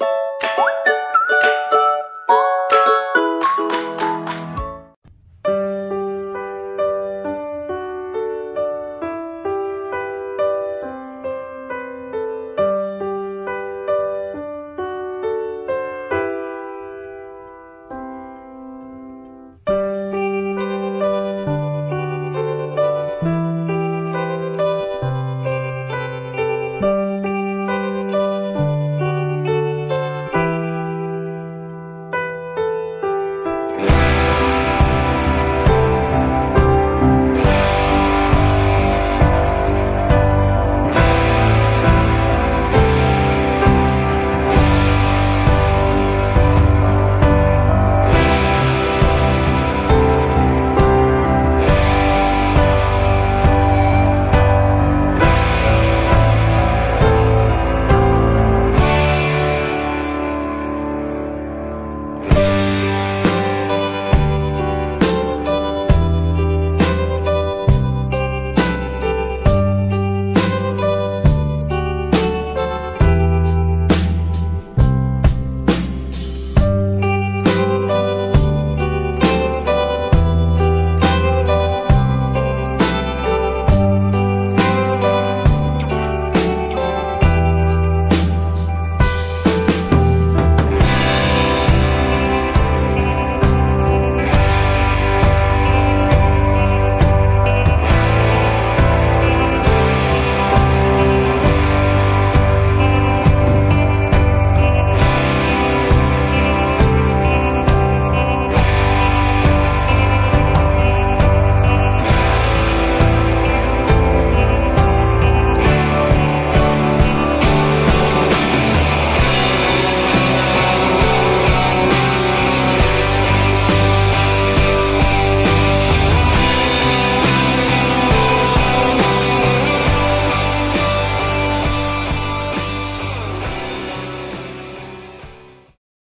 you